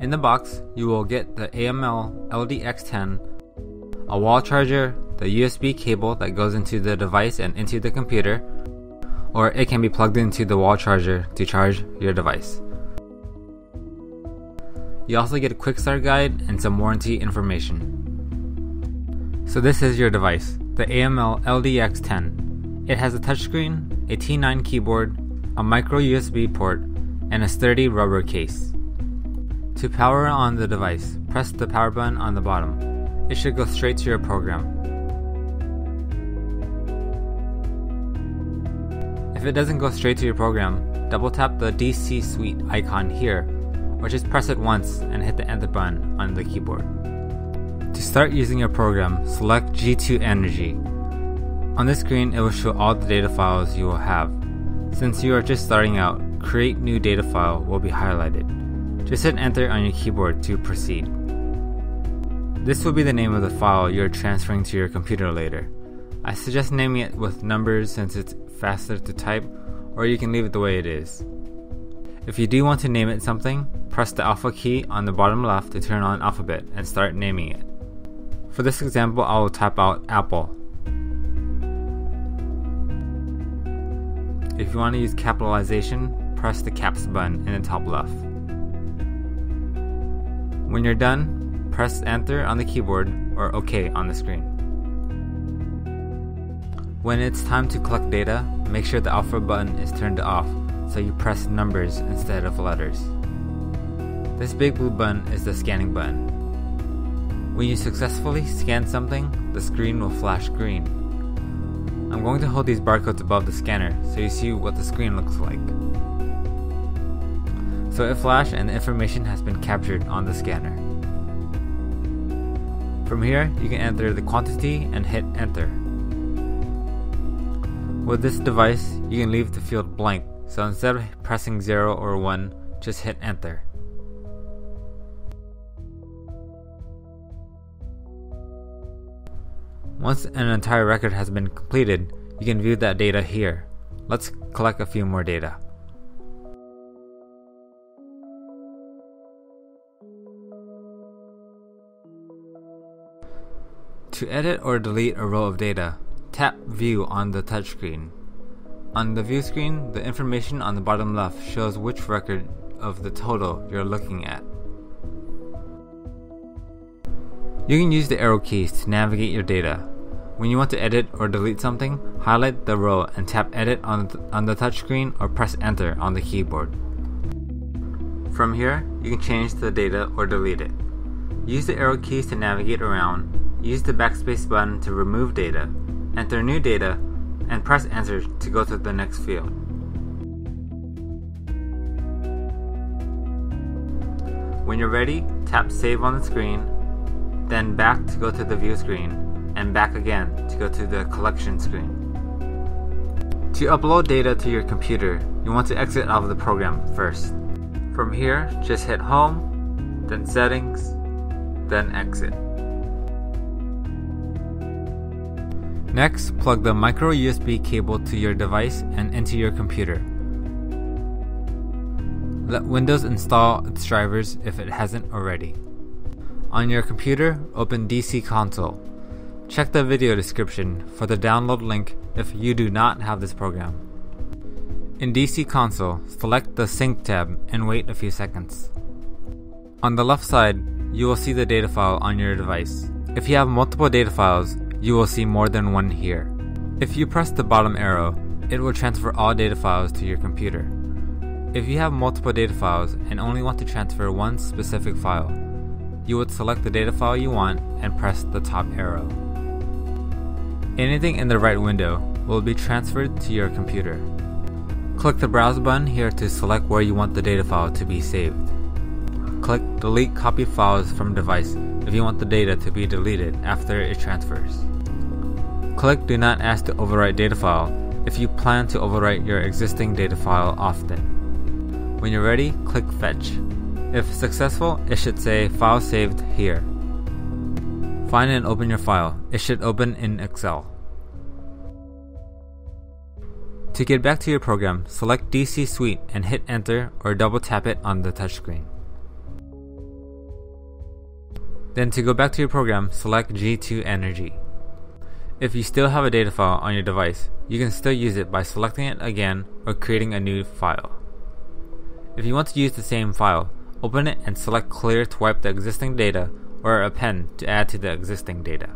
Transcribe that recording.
In the box, you will get the AML LDX10, a wall charger, the USB cable that goes into the device and into the computer, or it can be plugged into the wall charger to charge your device. You also get a quick start guide and some warranty information. So this is your device, the AML LDX10. It has a touchscreen, a T9 keyboard, a micro USB port, and a sturdy rubber case. To power on the device, press the power button on the bottom. It should go straight to your program. If it doesn't go straight to your program, double tap the DC Suite icon here, or just press it once and hit the enter button on the keyboard. To start using your program, select G2 Energy. On this screen, it will show all the data files you will have. Since you are just starting out, Create New Data File will be highlighted. Just hit enter on your keyboard to proceed. This will be the name of the file you're transferring to your computer later. I suggest naming it with numbers since it's faster to type, or you can leave it the way it is. If you do want to name it something, press the alpha key on the bottom left to turn on alphabet and start naming it. For this example, I will type out Apple. If you want to use capitalization, press the caps button in the top left. When you're done, press enter on the keyboard or OK on the screen. When it's time to collect data, make sure the alpha button is turned off so you press numbers instead of letters. This big blue button is the scanning button. When you successfully scan something, the screen will flash green. I'm going to hold these barcodes above the scanner so you see what the screen looks like. So it flashed and the information has been captured on the scanner. From here, you can enter the quantity and hit enter. With this device, you can leave the field blank, so instead of pressing 0 or 1, just hit enter. Once an entire record has been completed, you can view that data here. Let's collect a few more data. To edit or delete a row of data, tap View on the touchscreen. On the view screen, the information on the bottom left shows which record of the total you're looking at. You can use the arrow keys to navigate your data. When you want to edit or delete something, highlight the row and tap Edit on the, on the touchscreen or press Enter on the keyboard. From here, you can change the data or delete it. Use the arrow keys to navigate around, use the backspace button to remove data, enter new data, and press Enter to go to the next field. When you're ready, tap Save on the screen, then back to go to the View screen, and back again to go to the Collection screen. To upload data to your computer, you want to exit out of the program first. From here, just hit Home, then Settings, then Exit. Next, plug the micro USB cable to your device and into your computer. Let Windows install its drivers if it hasn't already. On your computer, open DC Console. Check the video description for the download link if you do not have this program. In DC Console, select the Sync tab and wait a few seconds. On the left side, you will see the data file on your device. If you have multiple data files, you will see more than one here. If you press the bottom arrow, it will transfer all data files to your computer. If you have multiple data files and only want to transfer one specific file, you would select the data file you want and press the top arrow. Anything in the right window will be transferred to your computer. Click the Browse button here to select where you want the data file to be saved. Click Delete Copy Files from Device if you want the data to be deleted after it transfers. Click Do Not Ask to Overwrite Data File if you plan to overwrite your existing data file often. When you're ready, click Fetch. If successful, it should say File Saved here. Find and open your file. It should open in Excel. To get back to your program, select DC Suite and hit Enter or double tap it on the touchscreen. Then to go back to your program, select G2 Energy. If you still have a data file on your device, you can still use it by selecting it again or creating a new file. If you want to use the same file, open it and select clear to wipe the existing data or append to add to the existing data.